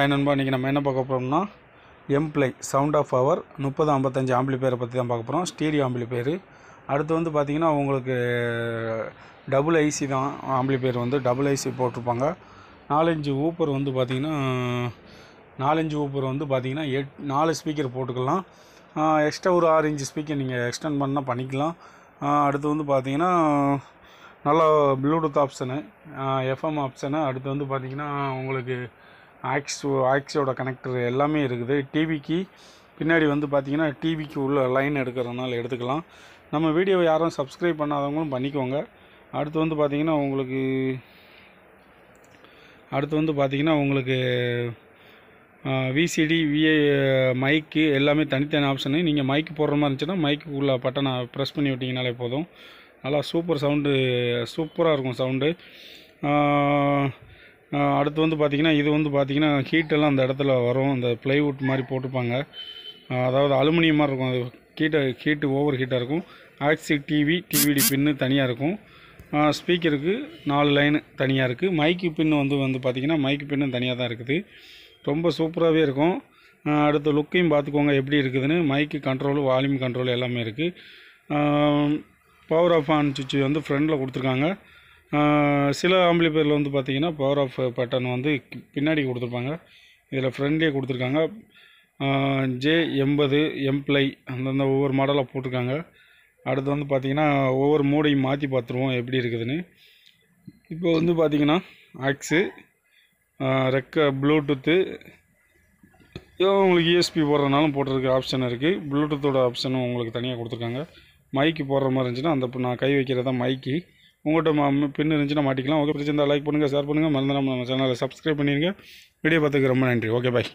High நண்பா இன்றைக்கி நம்ம என்ன பார்க்க போகிறோம்னா எம்ப்ளை சவுண்ட் ஆஃப் பவர் முப்பது ஐம்பத்தஞ்சு ஆம்பிளி பேரை பற்றி தான் பார்க்க போகிறோம் ஸ்டீரியோ ஆம்பிளி பேர். அடுத்து வந்து பார்த்திங்கன்னா உங்களுக்கு டபுள் ஐசி தான் ஆம்பிளி பேர் வந்து. டபுள் ஐசி போட்டிருப்பாங்க. நாலஞ்சு ஊப்பர் வந்து பார்த்திங்கன்னா நாலஞ்சு ஊப்பர் வந்து பார்த்திங்கன்னா எட் நாலு ஸ்பீக்கர் போட்டுக்கலாம். எக்ஸ்ட்ரா ஒரு ஆறு இன்ச்சு ஸ்பீக்கர் நீங்கள் எக்ஸ்டெண்ட் பண்ணால் பண்ணிக்கலாம். அடுத்து வந்து பார்த்திங்கன்னா நல்லா ப்ளூடூத் ஆப்ஷனு எஃப்எம் ஆப்ஷனு அடுத்து வந்து பார்த்திங்கன்னா உங்களுக்கு ஆக்ஸ் ஆக்ஸோட கனெக்டர் எல்லாமே இருக்குது. டிவிக்கு பின்னாடி வந்து பார்த்திங்கன்னா டிவிக்கு உள்ள லைன் எடுக்கிறதுனால எடுத்துக்கலாம். நம்ம வீடியோவை யாரும் சப்ஸ்கிரைப் பண்ணாதவங்களும் பண்ணிக்கோங்க. அடுத்து வந்து பார்த்திங்கன்னா உங்களுக்கு அடுத்து வந்து பார்த்திங்கன்னா உங்களுக்கு விசிடி விஏ மைக்கு எல்லாமே தனித்தனி ஆப்ஷனு நீங்கள் மைக்கு போடுற மாதிரி இருந்துச்சுன்னா மைக்குள்ளே பட்டனை ப்ரெஸ் பண்ணி விட்டிங்கனாலே போதும். நல்லா சூப்பர் சவுண்டு சூப்பராக இருக்கும் சவுண்டு அடுத்து வந்து பார்த்திங்கன்னா இது வந்து பார்த்திங்கன்னா ஹீட்டெல்லாம் அந்த இடத்துல வரும். அந்த ப்ளைவுட் மாதிரி போட்டுப்பாங்க. அதாவது அலுமினியம் மாதிரி இருக்கும். அது ஹீட்டை ஹீட்டு ஓவர் ஹீட்டாக இருக்கும். ஆக்சி டிவி டிவிடி பின்னு தனியாக இருக்கும். ஸ்பீக்கருக்கு நாலு லைனு தனியாக இருக்குது மைக்கு பின்னு வந்து வந்து பார்த்திங்கன்னா மைக்கு பின்னு தனியாக தான் இருக்குது. ரொம்ப சூப்பராகவே இருக்கும். அடுத்து அடுத்த லுக்கையும் பார்த்துக்கோங்க எப்படி இருக்குதுன்னு. மைக்கு கண்ட்ரோலு வால்யூம் கண்ட்ரோல் எல்லாமே இருக்குது பவர் ஆஃப் ஆன் சுவிட்ச் வந்து ஃப்ரண்டில் கொடுத்துருக்காங்க. சில ஆம்பிளிஃபையரில் பேரில் வந்து பார்த்தீங்கன்னா பவர் ஆஃப் பட்டன் வந்து பின்னாடி கொடுத்துருப்பாங்க. இதில் ஃப்ரண்ட்லேயே கொடுத்துருக்காங்க. ஜே எண்பது எம்ப்ளை அந்தந்த ஒவ்வொரு மாடலாக போட்டிருக்காங்க. அடுத்து வந்து பார்த்திங்கன்னா ஒவ்வொரு மூடையும் மாற்றி பார்த்துருவோம் எப்படி இருக்குதுன்னு. இப்போ வந்து பார்த்திங்கன்னா ஆக்ஸு ரெக்க ப்ளூடூத்து உங்களுக்கு யூஎஸ்பி போடுறதுனாலும் போட்டிருக்க ஆப்ஷன் இருக்குது ப்ளூடூத்தோட ஆப்ஷனும் உங்களுக்கு தனியாக கொடுத்துருக்காங்க. மைக்கு போடுற மாதிரி இருந்துச்சுன்னா அந்த நான் கை வைக்கிறதா மைக்கு உங்கள்கிட்ட மா பின் இருந்துச்சுன்னா மாட்டிக்கலாம். ஓகே பிடிச்சிருந்தா லைக் பண்ணுங்கள் ஷேர் பண்ணுங்கள் மறந்துடாமல் நம்ம சேனலை சப்ஸ்கிரைப் பண்ணிடுங்க வீடியோ பார்த்துக்கு ரொம்ப நன்றி. Okay bye